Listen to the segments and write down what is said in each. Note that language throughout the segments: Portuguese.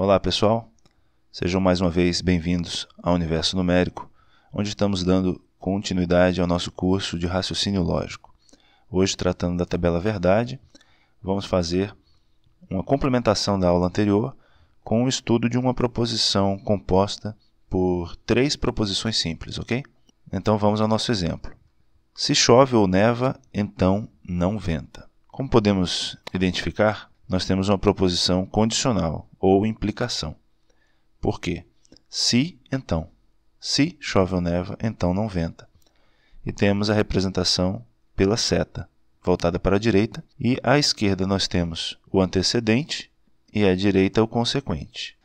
Olá pessoal, sejam mais uma vez bem-vindos ao Universo Numérico, onde estamos dando continuidade ao nosso curso de raciocínio lógico. Hoje, tratando da tabela verdade, vamos fazer uma complementação da aula anterior com o estudo de uma proposição composta por três proposições simples, ok? Então vamos ao nosso exemplo. Se chove ou neva, então não venta. Como podemos identificar, nós temos uma proposição condicional ou implicação. Por quê? Se, então. Se chove ou neva, então não venta. E temos a representação pela seta, voltada para a direita, e à esquerda nós temos o antecedente e à direita o consequente.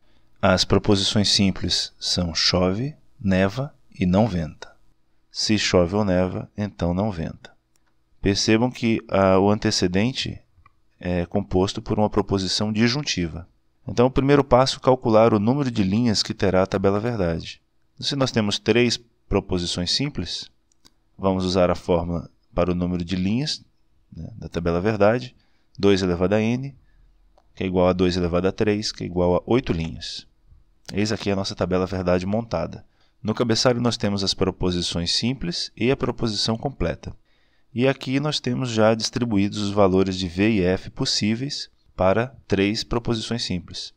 As proposições simples são chove, neva e não venta. Se chove ou neva, então não venta. Percebam que ah, o antecedente é composto por uma proposição disjuntiva. Então, o primeiro passo é calcular o número de linhas que terá a tabela verdade. Se nós temos três proposições simples, vamos usar a fórmula para o número de linhas né, da tabela verdade, 2 elevado a n, que é igual a 2 elevado a 3, que é igual a 8 linhas. Eis aqui a nossa tabela verdade montada. No cabeçalho nós temos as proposições simples e a proposição completa. E aqui nós temos já distribuídos os valores de V e F possíveis para três proposições simples.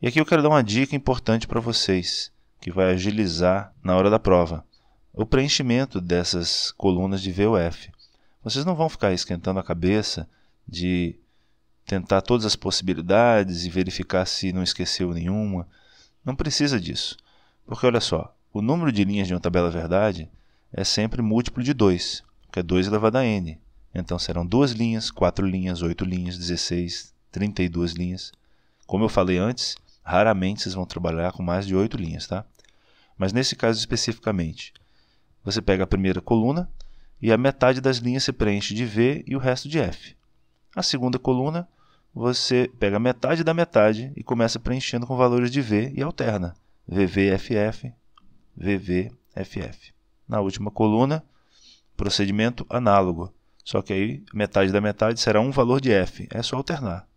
E aqui eu quero dar uma dica importante para vocês, que vai agilizar na hora da prova. O preenchimento dessas colunas de V ou F. Vocês não vão ficar esquentando a cabeça de tentar todas as possibilidades e verificar se não esqueceu nenhuma. Não precisa disso. Porque olha só, o número de linhas de uma tabela verdade é sempre múltiplo de 2 que é 2 elevado a n. Então serão duas linhas, quatro linhas, oito linhas, 16, 32 linhas. Como eu falei antes, raramente vocês vão trabalhar com mais de oito linhas, tá? Mas nesse caso especificamente, você pega a primeira coluna e a metade das linhas se preenche de V e o resto de F. A segunda coluna, você pega metade da metade e começa preenchendo com valores de V e alterna. VVFF, VVFF. Na última coluna, procedimento análogo. Só que aí metade da metade será um valor de f. É só alternar.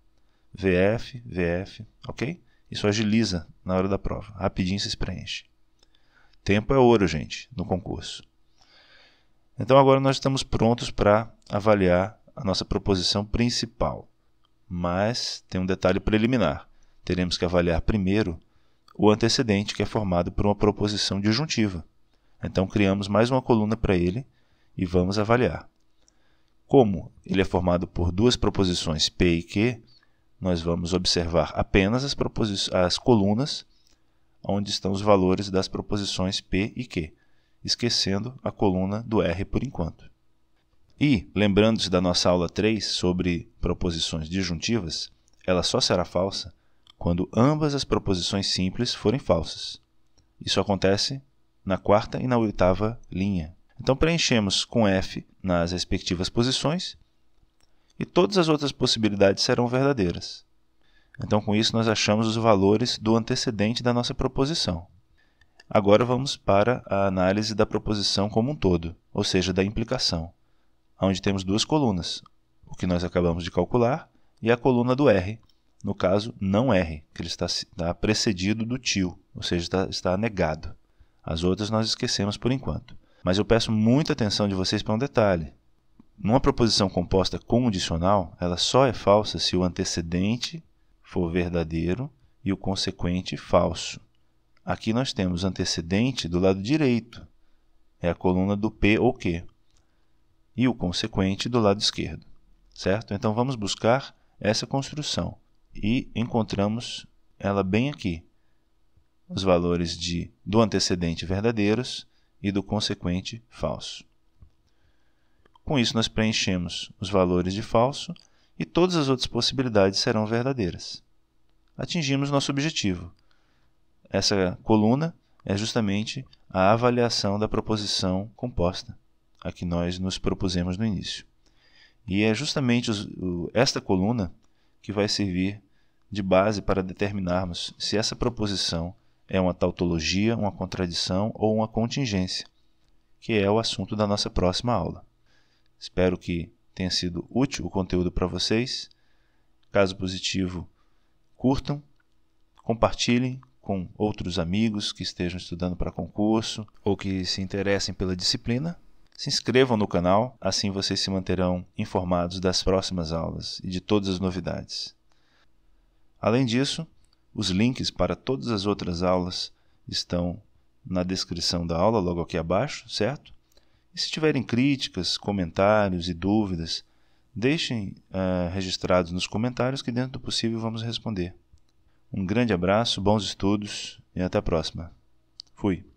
VF, VF, ok? Isso agiliza na hora da prova. Rapidinho se preenche. Tempo é ouro, gente, no concurso. Então agora nós estamos prontos para avaliar a nossa proposição principal. Mas tem um detalhe preliminar. Teremos que avaliar primeiro o antecedente, que é formado por uma proposição disjuntiva. Então criamos mais uma coluna para ele e vamos avaliar. Como ele é formado por duas proposições P e Q, nós vamos observar apenas as, as colunas onde estão os valores das proposições P e Q, esquecendo a coluna do R por enquanto. E, lembrando-se da nossa aula 3 sobre proposições disjuntivas, ela só será falsa quando ambas as proposições simples forem falsas. Isso acontece na quarta e na oitava linha então preenchemos com F nas respectivas posições e todas as outras possibilidades serão verdadeiras. Então, com isso, nós achamos os valores do antecedente da nossa proposição. Agora vamos para a análise da proposição como um todo, ou seja, da implicação, onde temos duas colunas, o que nós acabamos de calcular, e a coluna do R, no caso não R, que ele está, está precedido do tio, ou seja, está, está negado. As outras nós esquecemos por enquanto. Mas eu peço muita atenção de vocês para um detalhe. Numa proposição composta condicional, ela só é falsa se o antecedente for verdadeiro e o consequente falso. Aqui nós temos antecedente do lado direito, é a coluna do P ou Q, e o consequente do lado esquerdo, certo? Então vamos buscar essa construção e encontramos ela bem aqui. Os valores de, do antecedente verdadeiros e do consequente falso. Com isso, nós preenchemos os valores de falso e todas as outras possibilidades serão verdadeiras. Atingimos nosso objetivo. Essa coluna é justamente a avaliação da proposição composta, a que nós nos propusemos no início. E é justamente esta coluna que vai servir de base para determinarmos se essa proposição é uma tautologia, uma contradição ou uma contingência, que é o assunto da nossa próxima aula. Espero que tenha sido útil o conteúdo para vocês. Caso positivo, curtam, Compartilhem com outros amigos que estejam estudando para concurso ou que se interessem pela disciplina. Se inscrevam no canal, assim vocês se manterão informados das próximas aulas e de todas as novidades. Além disso, os links para todas as outras aulas estão na descrição da aula, logo aqui abaixo, certo? E se tiverem críticas, comentários e dúvidas, deixem uh, registrados nos comentários que, dentro do possível, vamos responder. Um grande abraço, bons estudos e até a próxima. Fui.